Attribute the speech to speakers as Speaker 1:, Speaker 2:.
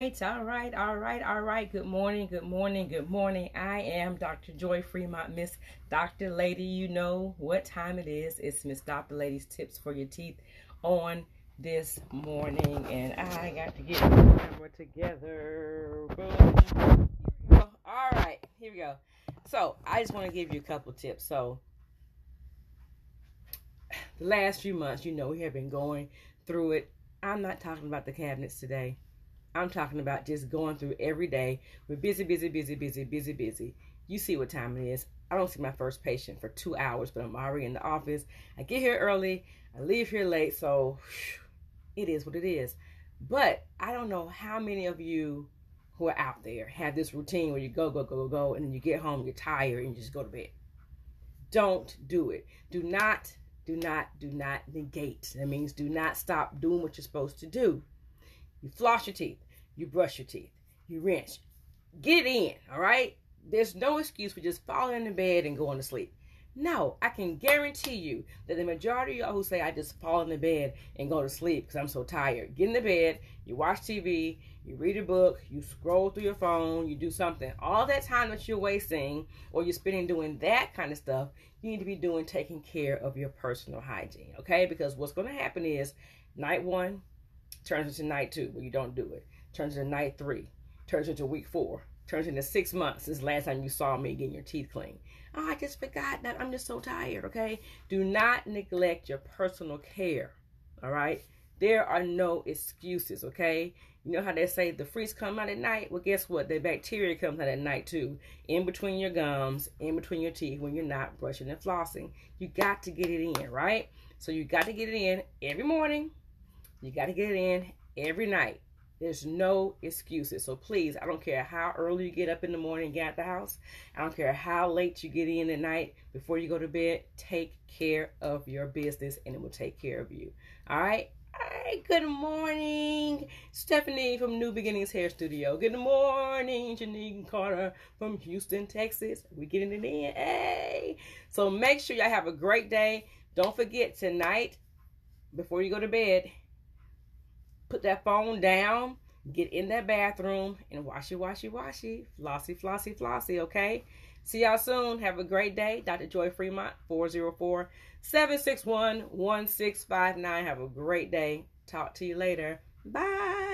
Speaker 1: all right, all right, all right. Good morning, good morning, good morning. I am Dr. Joi Freemont, Miss Dr. Lady. You know what time it is. It's Miss Dr. Lady's Tips for Your Teeth on this morning. And I got to get the camera together. Boom. All right, here we go. So I just want to give you a couple tips. So the last few months, you know, we have been going through it. I'm not talking about the cabinets today. I'm talking about just going through every day. We're busy, busy, busy, busy, busy, busy. You see what time it is. I don't see my first patient for two hours, but I'm already in the office. I get here early. I leave here late. So it is what it is. But I don't know how many of you who are out there have this routine where you go, go, go, go, go, and then you get home, you're tired, and you just go to bed. Don't do it. Do not, do not, do not negate. That means do not stop doing what you're supposed to do. You floss your teeth. You brush your teeth. You rinse. Get in, all right? There's no excuse for just falling in the bed and going to sleep. No, I can guarantee you that the majority of y'all who say I just fall in the bed and go to sleep because I'm so tired, get in the bed, you watch TV, you read a book, you scroll through your phone, you do something. All that time that you're wasting or you're spending doing that kind of stuff, you need to be doing taking care of your personal hygiene, okay? Because what's going to happen is night one, turns into night two where you don't do it, turns into night three, turns into week four, turns into six months since last time you saw me getting your teeth clean. Oh, I just forgot that I'm just so tired, okay? Do not neglect your personal care, all right? There are no excuses, okay? You know how they say the freeze come out at night? Well, guess what? The bacteria comes out at night too, in between your gums, in between your teeth when you're not brushing and flossing. You got to get it in, right? So you got to get it in every morning, you got to get in every night. There's no excuses. So please, I don't care how early you get up in the morning and get out the house. I don't care how late you get in at night before you go to bed. Take care of your business and it will take care of you. All right? Right, good morning. Stephanie from New Beginnings Hair Studio. Good morning, Janine Carter from Houston, Texas. We getting it in. Hey. So make sure y'all have a great day. Don't forget tonight, before you go to bed, put that phone down, get in that bathroom, and washy, washy, washy, flossy, flossy, flossy, okay? See y'all soon. Have a great day. Dr. Joi Freemont, 404 761 1659. Have a great day. Talk to you later. Bye.